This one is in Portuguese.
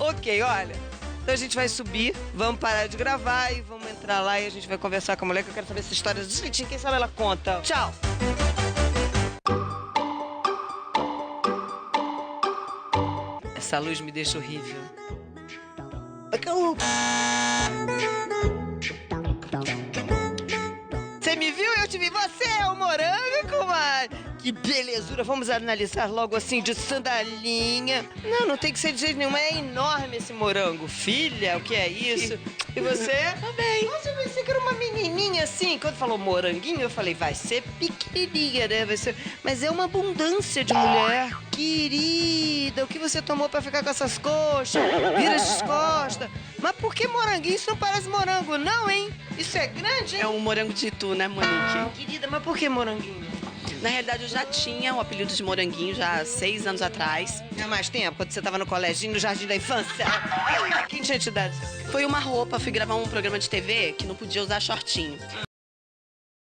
Ok, olha. Então a gente vai subir, vamos parar de gravar e vamos entrar lá e a gente vai conversar com a mulher que eu quero saber essa história direitinho. Quem sabe ela conta. Tchau! Essa luz me deixa horrível. Você me viu? Eu te vi. Você é o morango, comadre. Que belezura. Vamos analisar logo assim de sandalinha. Não, não tem que ser de jeito nenhum. É enorme esse morango. Filha, o que é isso? E você? Também. Nossa, eu pensei que era uma menininha assim. Quando falou moranguinho, eu falei, vai ser pequenininha, né? Vai ser... Mas é uma abundância de mulher. Querida, o que você tomou pra ficar com essas coxas? Vira as costas. Mas por que moranguinho? Isso não parece morango, não, hein? Isso é grande, hein? É um morango de tu, né, Monique? Querida, mas por que moranguinho? Na realidade, eu já tinha o apelido de moranguinho já há seis anos atrás. Há mais tempo, quando você tava no colégio, no jardim da infância. Quem tinha te dado? Foi uma roupa, fui gravar um programa de TV que não podia usar shortinho.